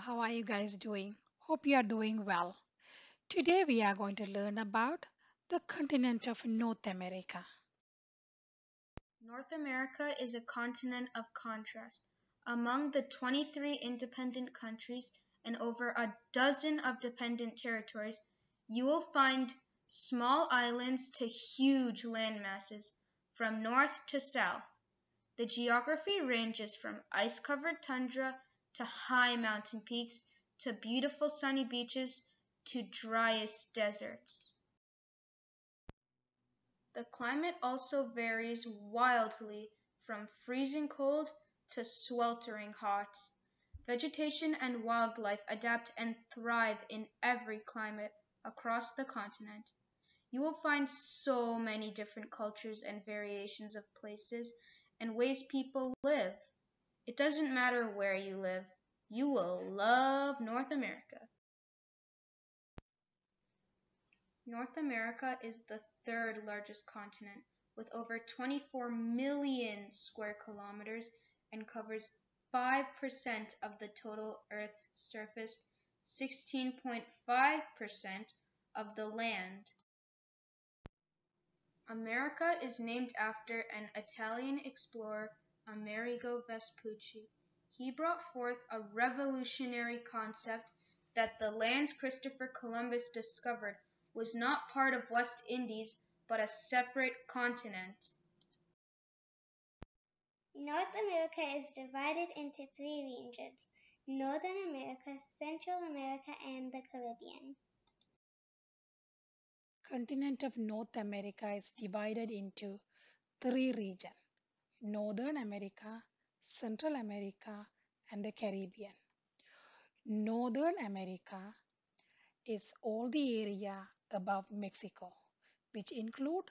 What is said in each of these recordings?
how are you guys doing? Hope you are doing well. Today we are going to learn about the continent of North America. North America is a continent of contrast. Among the 23 independent countries and over a dozen of dependent territories, you will find small islands to huge land masses, from north to south. The geography ranges from ice-covered tundra to high mountain peaks to beautiful sunny beaches to driest deserts. The climate also varies wildly from freezing cold to sweltering hot. Vegetation and wildlife adapt and thrive in every climate across the continent. You will find so many different cultures and variations of places and ways people live. It doesn't matter where you live, you will love North America. North America is the third largest continent with over 24 million square kilometers and covers 5% of the total Earth surface, 16.5% of the land. America is named after an Italian explorer, Amerigo Vespucci. He brought forth a revolutionary concept that the lands Christopher Columbus discovered was not part of West Indies but a separate continent. North America is divided into three regions Northern America, Central America, and the Caribbean continent of North America is divided into three regions Northern America, Central America, and the Caribbean. Northern America is all the area above Mexico, which include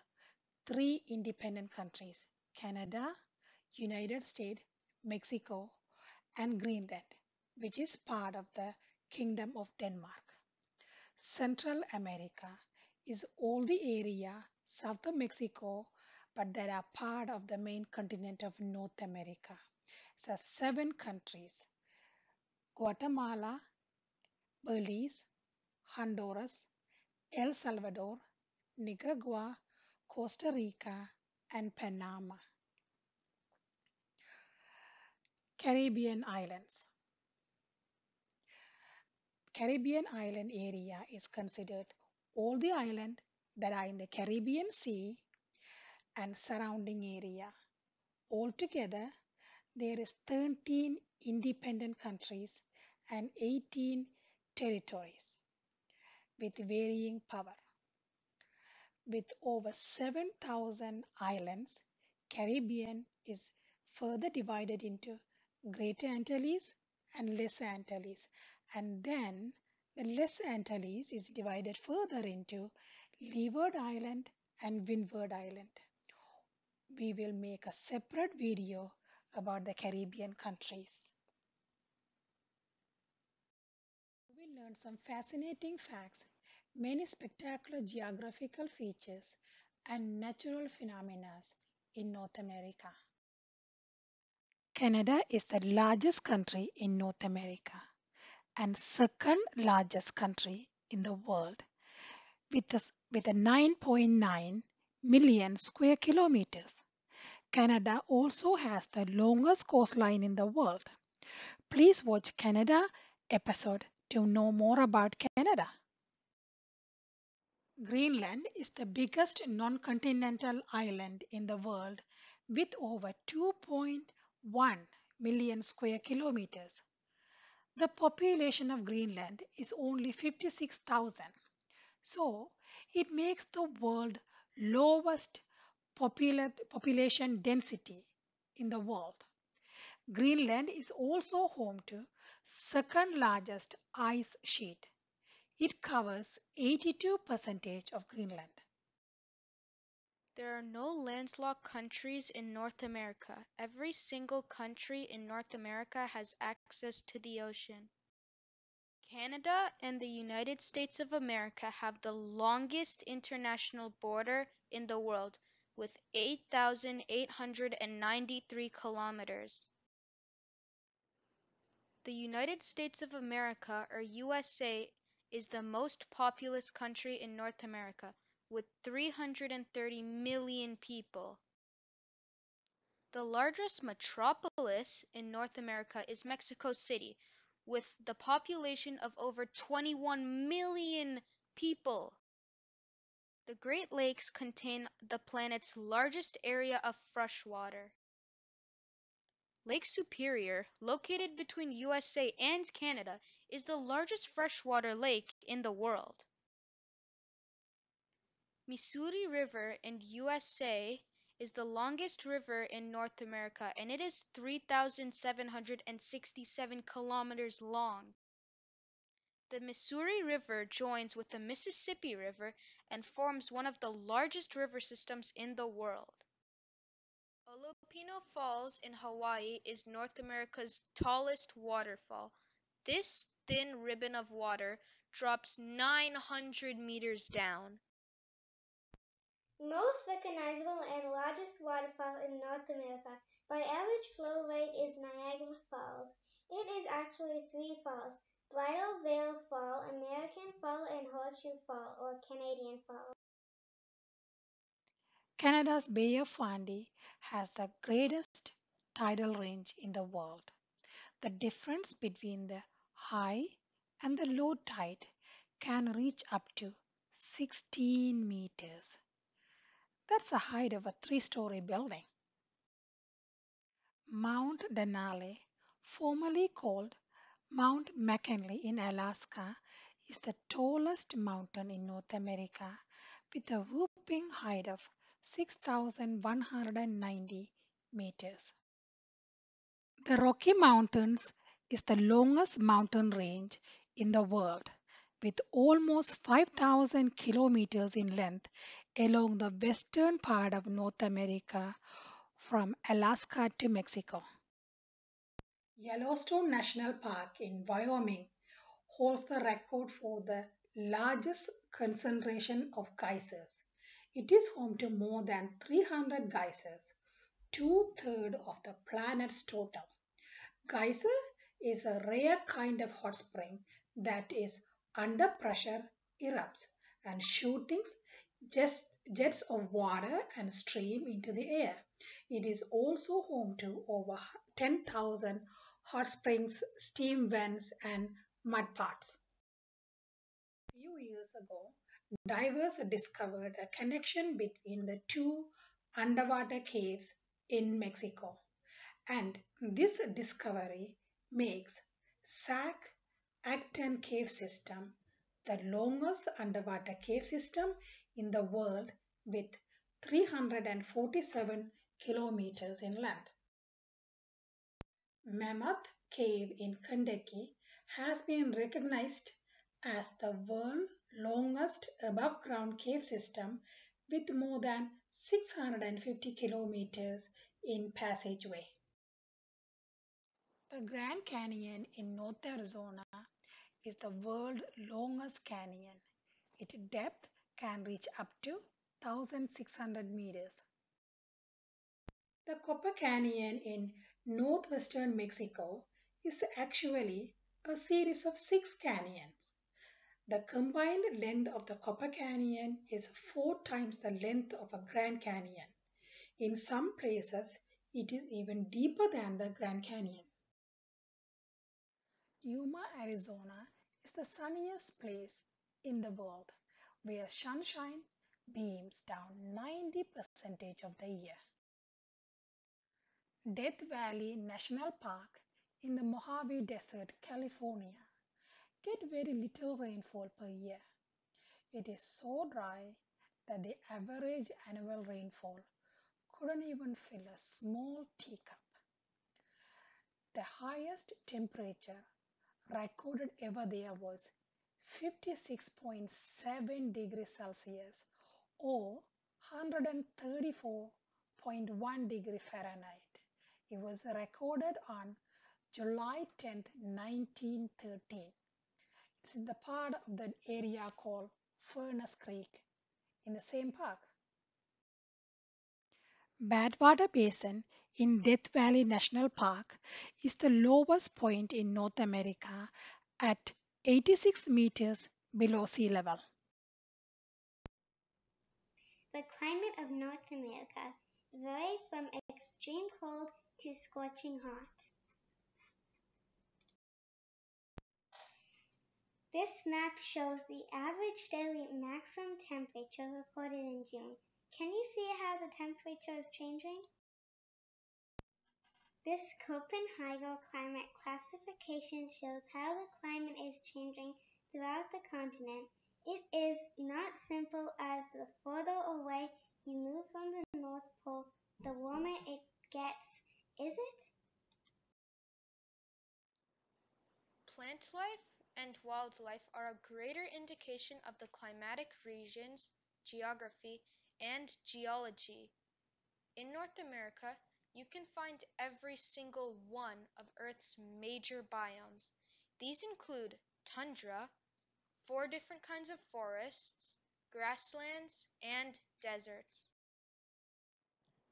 three independent countries Canada, United States, Mexico, and Greenland, which is part of the Kingdom of Denmark. Central America is all the area south of Mexico, but they are part of the main continent of North America. So seven countries, Guatemala, Belize, Honduras, El Salvador, Nicaragua, Costa Rica, and Panama. Caribbean Islands. Caribbean island area is considered all the islands that are in the Caribbean Sea and surrounding area. Altogether, there is 13 independent countries and 18 territories with varying power. With over 7,000 islands, Caribbean is further divided into Greater Antilles and Lesser Antilles and then the Lesser Antilles is divided further into Leeward Island and Windward Island. We will make a separate video about the Caribbean countries. We will learn some fascinating facts, many spectacular geographical features and natural phenomena in North America. Canada is the largest country in North America and second largest country in the world with a, with a 9.9 million square kilometers. Canada also has the longest coastline in the world. Please watch Canada episode to know more about Canada. Greenland is the biggest non-continental island in the world with over 2.1 million square kilometers. The population of Greenland is only 56,000. So it makes the world lowest population density in the world. Greenland is also home to second largest ice sheet. It covers 82% of Greenland. There are no landlocked countries in North America. Every single country in North America has access to the ocean. Canada and the United States of America have the longest international border in the world with 8,893 kilometers. The United States of America, or USA, is the most populous country in North America, with 330 million people. The largest metropolis in North America is Mexico City, with the population of over 21 million people. The Great Lakes contain the planet's largest area of fresh water. Lake Superior, located between USA and Canada, is the largest freshwater lake in the world. Missouri River in USA is the longest river in North America and it is 3,767 kilometers long. The Missouri River joins with the Mississippi River and forms one of the largest river systems in the world. Olo'upena Falls in Hawaii is North America's tallest waterfall. This thin ribbon of water drops 900 meters down. Most recognizable and largest waterfall in North America by average flow rate is Niagara Falls. It is actually three falls Bridal Veil Fall, American Fall, and Horseshoe Fall or Canadian Fall. Canada's Bay of Fundy has the greatest tidal range in the world. The difference between the high and the low tide can reach up to 16 meters. That's the height of a three story building. Mount Denali, formerly called Mount McKinley in Alaska, is the tallest mountain in North America with a whooping height of 6,190 meters. The Rocky Mountains is the longest mountain range in the world with almost 5,000 kilometers in length along the western part of North America from Alaska to Mexico. Yellowstone National Park in Wyoming holds the record for the largest concentration of geysers. It is home to more than 300 geysers, two thirds of the planet's total. Geyser is a rare kind of hot spring that is under pressure, erupts, and shootings jets, jets of water and stream into the air. It is also home to over 10,000 hot springs, steam vents, and mud pots. A few years ago, divers discovered a connection between the two underwater caves in Mexico. And this discovery makes Sac Actun Cave System the longest underwater cave system in the world with 347 kilometers in length. Mammoth Cave in Kentucky has been recognized as the world's longest above ground cave system with more than 650 kilometers in passageway. The Grand Canyon in North Arizona is the world's longest canyon. Its depth can reach up to 1600 meters. The Copper Canyon in northwestern Mexico is actually a series of six canyons. The combined length of the Copper Canyon is four times the length of a Grand Canyon. In some places, it is even deeper than the Grand Canyon. Yuma, Arizona is the sunniest place in the world where sunshine beams down 90% of the year. Death Valley National Park in the Mojave Desert, California, get very little rainfall per year. It is so dry that the average annual rainfall couldn't even fill a small teacup. The highest temperature recorded ever there was 56.7 degrees Celsius or 134.1 degree Fahrenheit. It was recorded on July 10, 1913. It's in the part of the area called Furnace Creek in the same park. Badwater Basin in Death Valley National Park is the lowest point in North America at 86 meters below sea level. The climate of North America varies from extreme cold to scorching hot. This map shows the average daily maximum temperature recorded in June. Can you see how the temperature is changing? This Copenhagen climate classification shows how the climate is changing throughout the continent. It is not simple as the further away you move from the North Pole, the warmer it gets, is it? Plant life and wildlife are a greater indication of the climatic regions, geography, and geology. In North America, you can find every single one of Earth's major biomes. These include tundra, four different kinds of forests, grasslands, and deserts.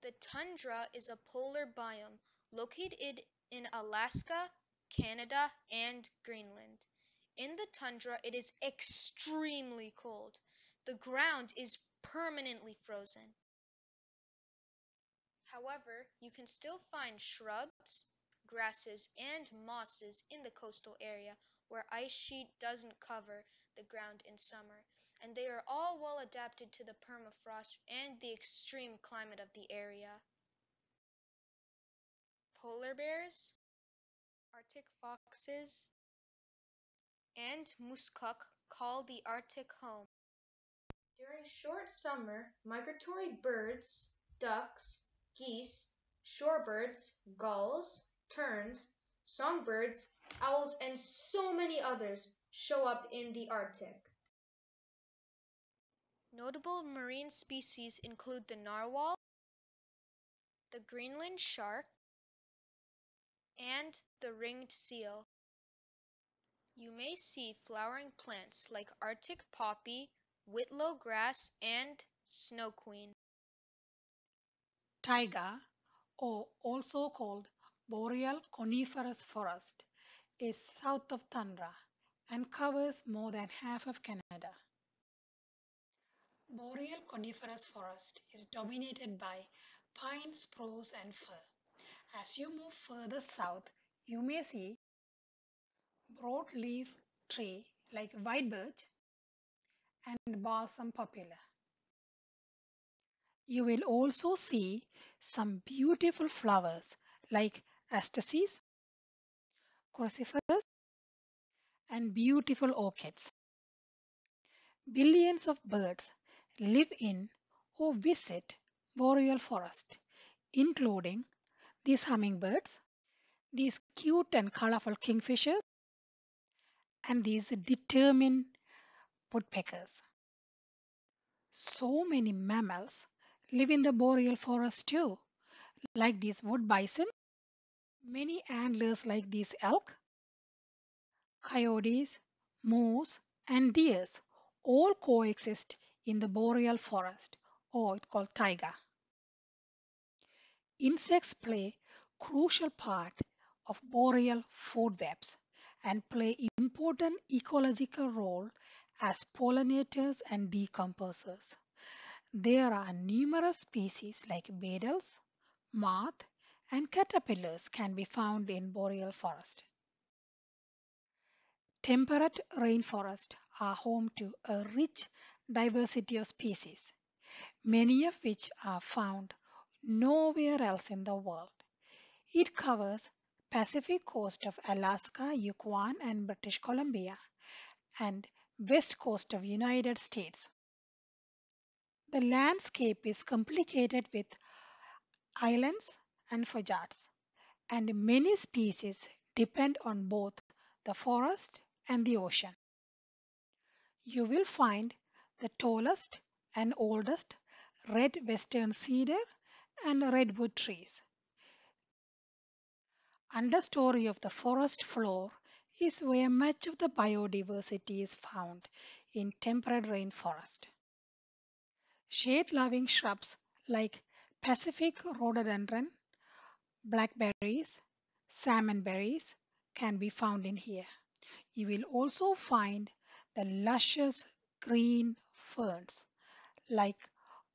The tundra is a polar biome located in Alaska, Canada, and Greenland. In the tundra, it is extremely cold. The ground is permanently frozen. However, you can still find shrubs, grasses, and mosses in the coastal area where ice sheet doesn't cover the ground in summer, and they are all well adapted to the permafrost and the extreme climate of the area. Polar bears, Arctic foxes, and muskox call the Arctic home. During short summer, migratory birds, ducks, geese, shorebirds, gulls, terns, songbirds, owls, and so many others show up in the Arctic. Notable marine species include the narwhal, the Greenland shark, and the ringed seal. You may see flowering plants like Arctic poppy, whitlow grass, and snow queen. Taiga, or also called boreal coniferous forest, is south of tundra and covers more than half of Canada. Boreal coniferous forest is dominated by pine, spruce, and fir. As you move further south, you may see broadleaf tree like white birch and balsam poplar. You will also see some beautiful flowers like astaces, crucifers, and beautiful orchids. Billions of birds live in or visit boreal forest, including these hummingbirds, these cute and colorful kingfishers, and these determined woodpeckers. So many mammals live in the boreal forest too, like these wood bison, many antlers like these elk, coyotes, moose, and deers all coexist in the boreal forest or it's called taiga. Insects play crucial part of boreal food webs and play important ecological role as pollinators and decomposers. There are numerous species like beetles, moth, and caterpillars can be found in boreal forest. Temperate rainforests are home to a rich diversity of species, many of which are found nowhere else in the world. It covers Pacific coast of Alaska, Yukon and British Columbia and west coast of United States. The landscape is complicated with islands and fjords, and many species depend on both the forest and the ocean. You will find the tallest and oldest red western cedar and redwood trees. Understory of the forest floor is where much of the biodiversity is found in temperate rainforest. Shade-loving shrubs like Pacific rhododendron, blackberries, salmon berries can be found in here. You will also find the luscious green ferns like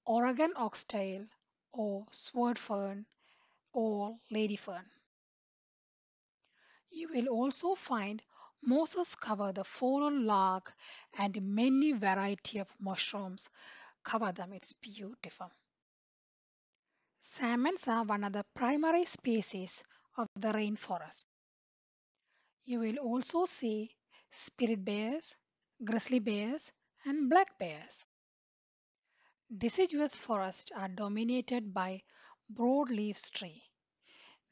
Oregon oxtail or sword fern or lady fern. You will also find mosses cover the fallen log and many variety of mushrooms cover them. It's beautiful. Salmons are one of the primary species of the rainforest. You will also see spirit bears, grizzly bears, and black bears. Deciduous forests are dominated by broadleaf tree.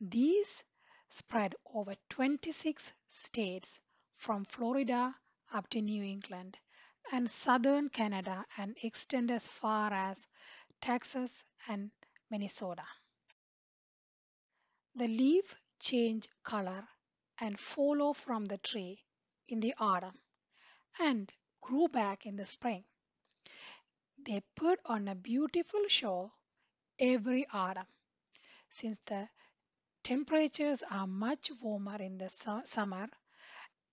These spread over 26 states from Florida up to New England and southern Canada and extend as far as Texas and Minnesota. The leaf change color and fall off from the tree in the autumn and grew back in the spring. They put on a beautiful show every autumn since the temperatures are much warmer in the su- summer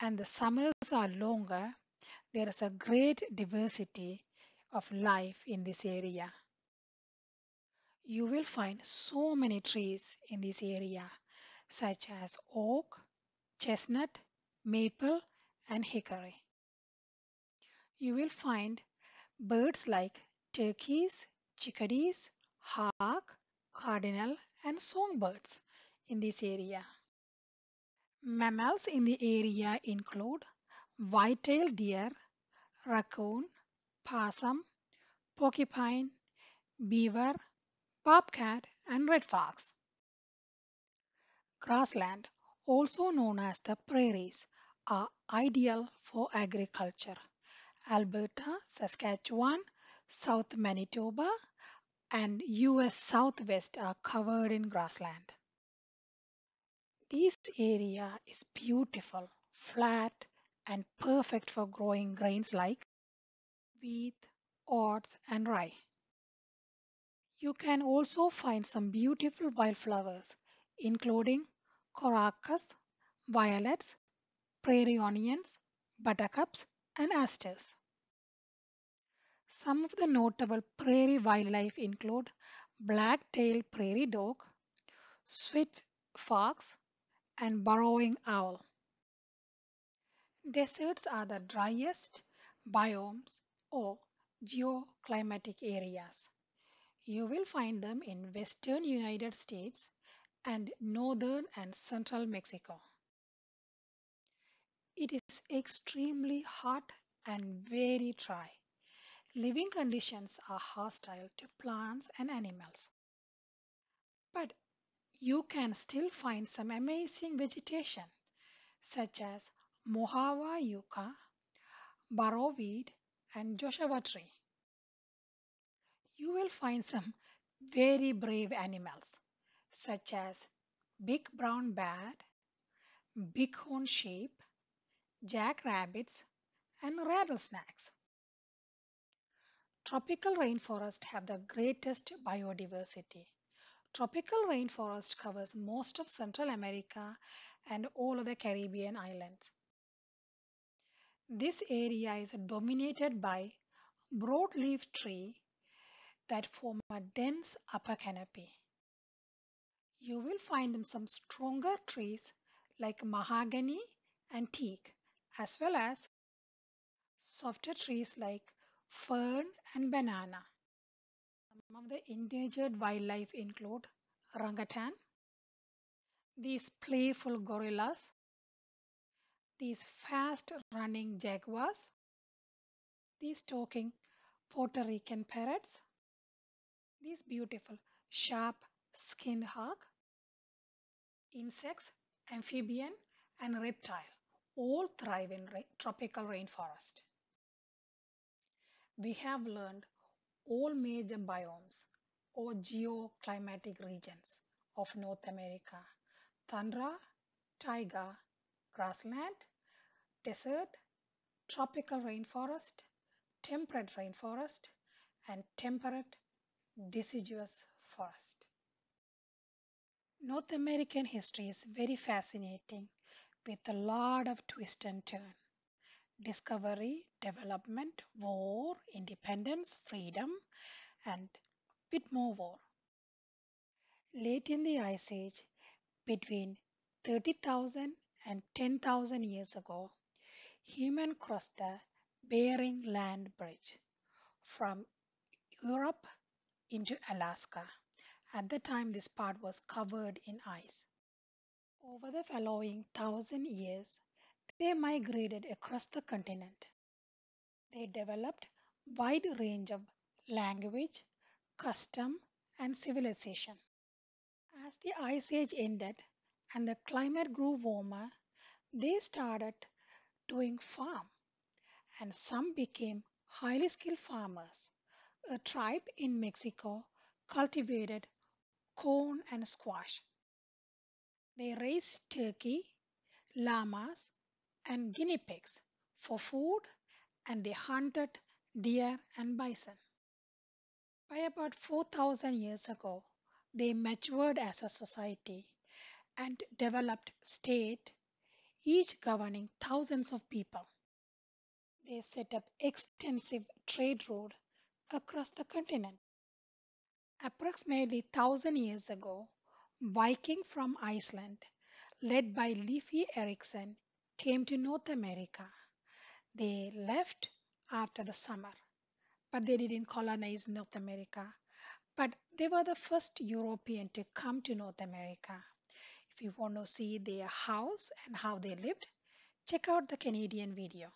and the summers are longer. There is a great diversity of life in this area. You will find so many trees in this area, such as oak, chestnut, maple, and hickory. You will find birds like turkeys, chickadees, hawk, cardinal, and songbirds in this area. Mammals in the area include white-tailed deer, raccoon, possum, porcupine, beaver, bobcat, and red fox. Grassland, also known as the prairies, are ideal for agriculture. Alberta, Saskatchewan, South Manitoba, and US Southwest are covered in grassland. This area is beautiful, flat, and perfect for growing grains like wheat, oats, and rye. You can also find some beautiful wildflowers, including coracus, violets, prairie onions, buttercups, and asters. Some of the notable prairie wildlife include black-tailed prairie dog, swift fox, and burrowing owl. Deserts are the driest biomes or geoclimatic areas. You will find them in western United States and northern and central Mexico. It is extremely hot and very dry. Living conditions are hostile to plants and animals. But you can still find some amazing vegetation such as Mojave yucca, burroweed, and Joshua tree. You will find some very brave animals such as big brown bat, bighorn sheep, jackrabbits, and rattlesnakes. Tropical rainforests have the greatest biodiversity. Tropical rainforest covers most of Central America and all of the Caribbean islands. This area is dominated by broadleaf tree that form a dense upper canopy. You will find them some stronger trees like mahogany and teak, as well as softer trees like fern and banana. Some of the endangered wildlife include orangutan, these playful gorillas, these fast running jaguars, these talking Puerto Rican parrots, these beautiful sharp skinned hawk, insects, amphibian, and reptile all thrive in ra- tropical rainforest. We have learned all major biomes or geoclimatic regions of North America tundra, taiga, grassland, desert, tropical rainforest, temperate rainforest, and temperate deciduous rainforest. North American history is very fascinating with a lot of twist and turn. Discovery, development, war, independence, freedom, and bit more war. Late in the Ice Age, between 30,000 and 10,000 years ago, humans crossed the Bering Land Bridge from Europe into Alaska. At the time, this part was covered in ice. Over the following thousand years, they migrated across the continent. They developed wide range of language, custom, and civilization. As the ice age ended and the climate grew warmer, they started doing farm and some became highly skilled farmers. A tribe in Mexico cultivated corn and squash. They raised turkey, llamas, and guinea pigs for food and they hunted deer and bison. By about 4,000 years ago, they matured as a society and developed state, each governing thousands of people. They set up extensive trade route across the continent. Approximately 1000 years ago, Viking from Iceland, led by Leifur Eriksson, came to North America. They left after the summer, but they didn't colonize North America. But they were the first European to come to North America. If you want to see their house and how they lived, check out the Canadian video.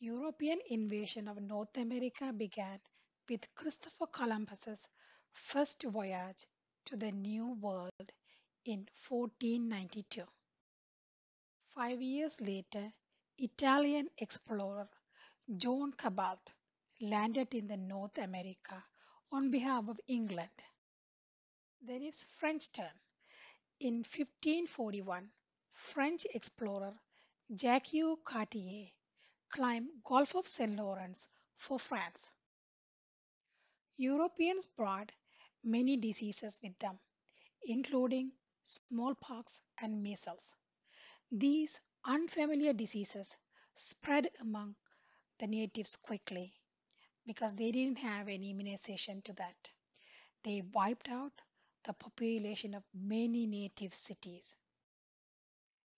European invasion of North America began with Christopher Columbus's first voyage to the New World in 1492. Five years later, Italian explorer John Cabot landed in the North America on behalf of England. Then it's French turn. In 1541, French explorer Jacques Cartier climbed Gulf of St. Lawrence for France. Europeans brought many diseases with them, including smallpox and measles. These unfamiliar diseases spread among the natives quickly because they didn't have any immunization to that. They wiped out the population of many native cities.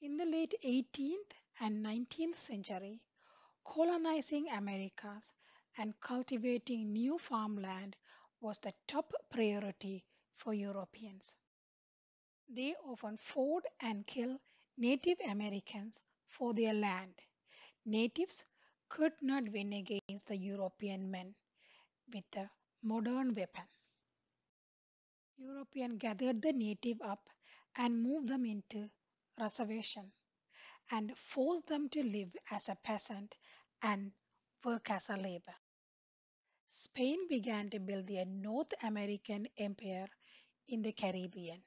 In the late 18th and 19th century, colonizing Americas and cultivating new farmland was the top priority for Europeans. They often fought and killed Native Americans for their land. Natives could not win against the European men with a modern weapon. European gathered the native up and moved them into reservation and forced them to live as a peasant and work as a labor. Spain began to build their North American empire in the Caribbean,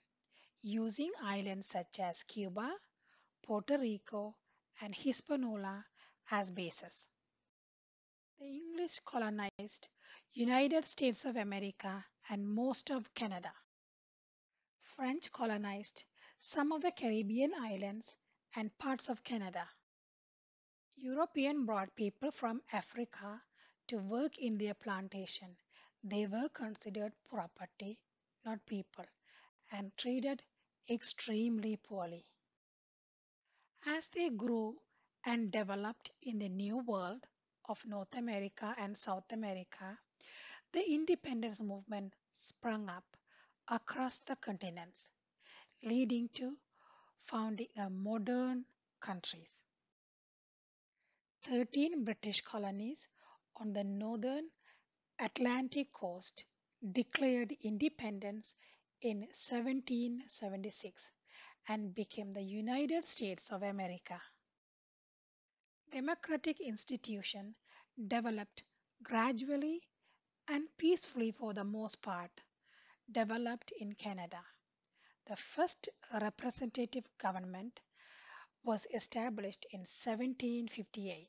using islands such as Cuba, Puerto Rico, and Hispaniola as bases. The English colonized United States of America and most of Canada. French colonized some of the Caribbean islands and parts of Canada. European brought people from Africa to work in their plantation. They were considered property, not people, and treated extremely poorly. As they grew and developed in the new world of North America and South America, the independence movement sprung up across the continents, leading to founding a modern countries. 13 British colonies on the northern Atlantic coast declared independence in 1776 and became the United States of America. Democratic institution developed gradually and peacefully for the most part developed in Canada. The first representative government was established in 1758.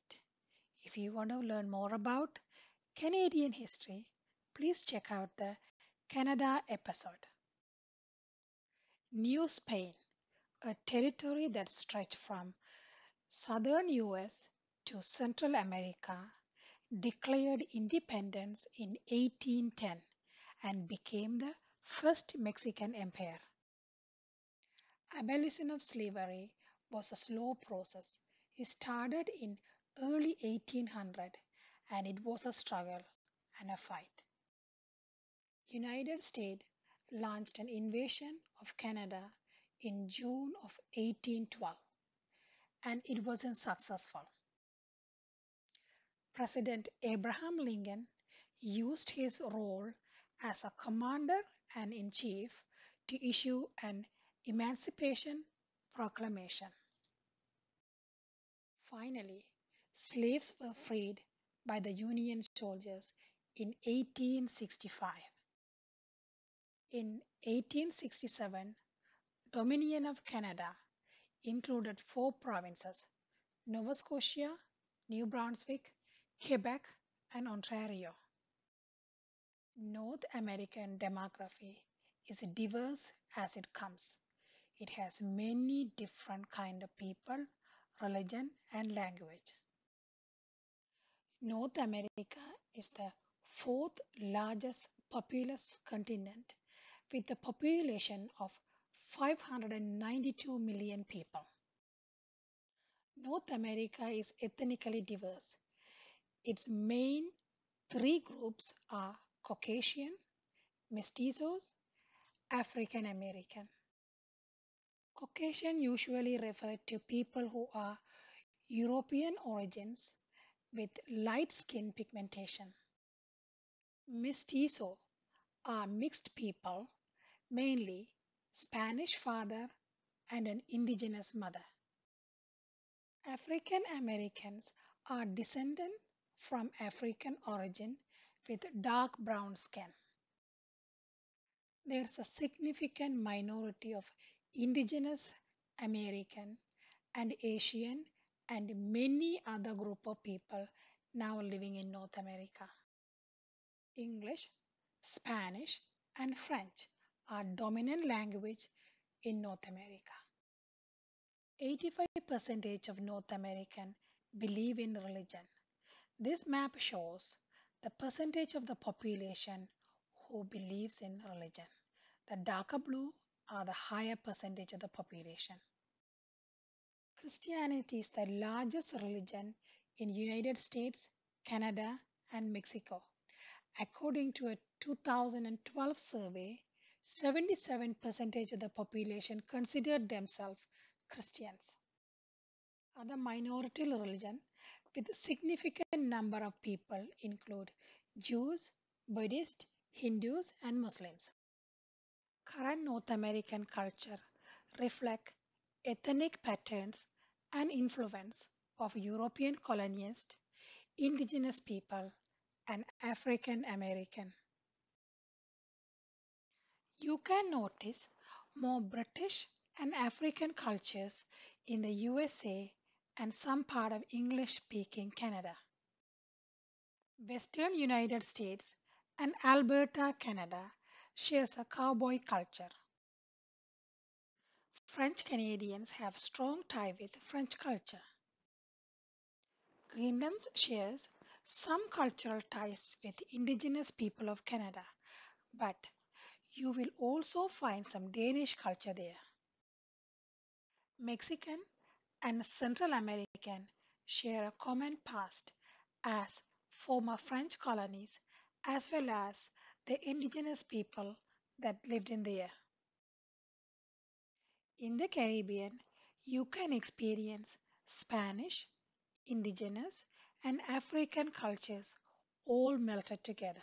If you want to learn more about Canadian history, please check out the Canada episode. New Spain, a territory that stretched from southern US to Central America, declared independence in 1810 and became the first Mexican empire. Abolition of slavery was a slow process. It started in early 1800 and it was a struggle and a fight. United States launched an invasion of Canada in June of 1812 and it wasn't successful. President Abraham Lincoln used his role as a commander and in chief to issue an Emancipation Proclamation. Finally, slaves were freed by the Union soldiers in 1865. In 1867, Dominion of Canada included four provinces Nova Scotia, New Brunswick, Quebec, and Ontario. North American demography is diverse as it comes. It has many different kind of people, religion, and language. North America is the fourth largest populous continent with a population of 592 million people. North America is ethnically diverse. Its main three groups are Caucasian, Mestizos, African American. Caucasian usually refer to people who are European origins with light skin pigmentation. Mestizo are mixed people, mainly Spanish father and an indigenous mother. African Americans are descendant from African origin with dark brown skin. There's a significant minority of indigenous American and Asian and many other group of people now living in North America. English, Spanish and French are dominant language in North America. 85% of North American believe in religion. This map shows the percentage of the population who believes in religion. The darker blue are the higher percentage of the population. Christianity is the largest religion in United States, Canada and Mexico. According to a 2012 survey, 77% of the population considered themselves Christians. Other minority religion with a significant number of people include Jews, Buddhists, Hindus and Muslims. Current North American culture reflect ethnic patterns and influence of European colonists, indigenous people and African American. You can notice more British and African cultures in the USA and some part of English-speaking Canada. Western United States and Alberta, Canada shares a cowboy culture. French Canadians have strong tie with French culture. Greenland shares some cultural ties with indigenous people of Canada, but you will also find some Danish culture there. Mexican and Central American share a common past as former French colonies as well as the indigenous people that lived in there. In the Caribbean, you can experience Spanish, indigenous, and African cultures all melted together.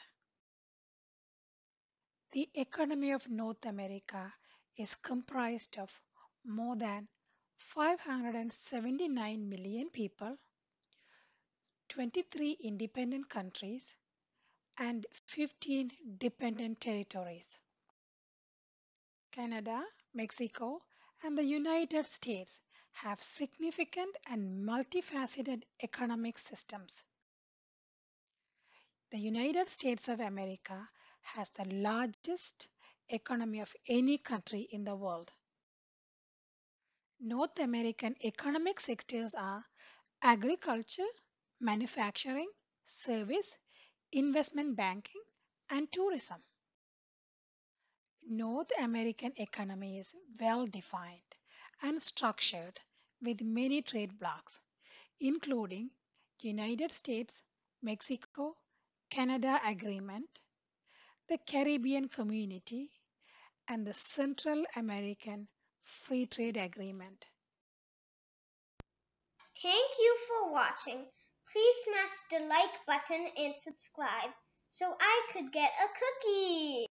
The economy of North America is comprised of more than 579 million people, 23 independent countries, and 15 dependent territories. Canada, Mexico, and the United States have significant and multifaceted economic systems. The United States of America has the largest economy of any country in the world. North American economic sectors are agriculture, manufacturing, service, investment banking, and tourism. North American economy is well defined and structured with many trade blocs, including United States, Mexico, Canada Agreement, the Caribbean Community, and the Central American Free Trade Agreement. Thank you for watching. Please smash the like button and subscribe so I could get a cookie.